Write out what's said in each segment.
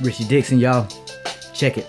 Richie Dixon, y'all. Check it.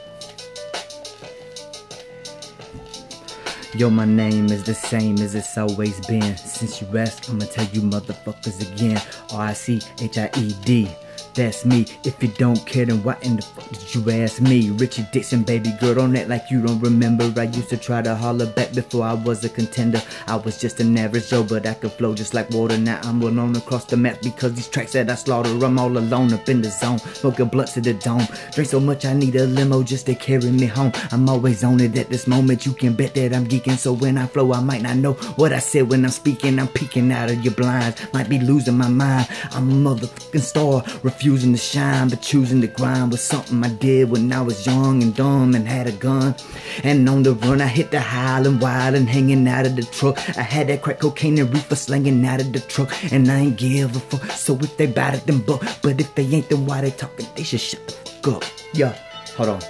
Yo, my name is the same as it's always been. Since you asked, I'ma tell you motherfuckers again. R-I-C-H-I-E-D. That's me. If you don't care, then why in the fuck did you ask me? Richie Dixon, baby girl, don't act like you don't remember. I used to try to holler back before I was a contender. I was just an average Joe, but I could flow just like water. Now I'm alone across the map because these tracks that I slaughter, I'm all alone up in the zone. Smoking blunts to the dome. Drink so much I need a limo just to carry me home. I'm always on it at this moment. You can bet that I'm geeking. So when I flow, I might not know what I said when I'm speaking. I'm peeking out of your blinds. Might be losing my mind. I'm a motherfucking star. Refusing to shine, but choosing to grind was something I did when I was young and dumb and had a gun. And on the run, I hit the Highland Wild and hanging out of the truck. I had that crack cocaine and reefer slanging out of the truck, and I ain't give a fuck. So if they bad it, then buck. But if they ain't, then why they talking? They should shut the fuck up. Yeah, hold on.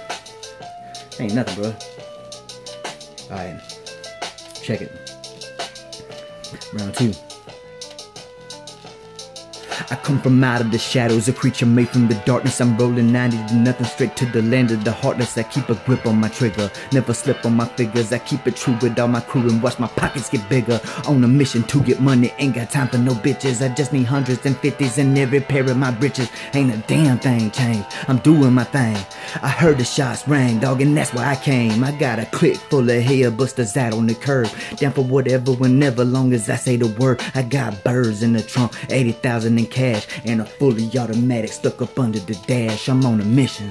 Ain't nothing, bro. Alright, check it. Round two. I come from out of the shadows, a creature made from the darkness. I'm rolling 90 to nothing, straight to the land of the heartless. I keep a grip on my trigger, never slip on my figures. I keep it true with all my crew and watch my pockets get bigger. On a mission to get money, ain't got time for no bitches. I just need hundreds and fifties in every pair of my britches. Ain't a damn thing changed, I'm doing my thing. I heard the shots rang, dog, and that's why I came. I got a click full of hair busters out on the curb. Down for whatever, whenever, long as I say the word. I got birds in the trunk, 80,000 in cash, and a fully automatic stuck up under the dash. I'm on a mission.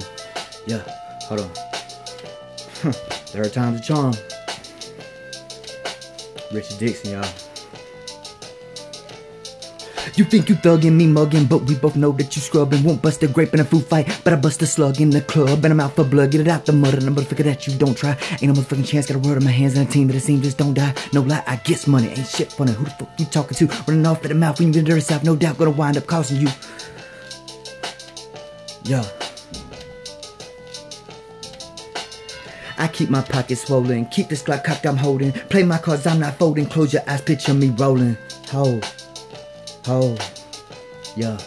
Yeah, hold on. Third time's a charm. Richard Dixon, y'all. You think you thuggin' me muggin', but we both know that you scrubbin'. Won't bust a grape in a food fight, but I bust a slug in the club. And I'm out for blood, get it out the mud. And I'm motherfucker that you don't try. Ain't no motherfucking chance, got a word in my hands and a team, but it seems just don't die. No lie, I guess money ain't shit funny. Who the fuck you talking to? Running off at the mouth when you dirty south, no doubt gonna wind up costing you. Yeah. I keep my pockets swollen, keep this Glock cocked I'm holding. Play my cards, I'm not folding. Close your eyes, picture me rolling. Ho, ho, yeah.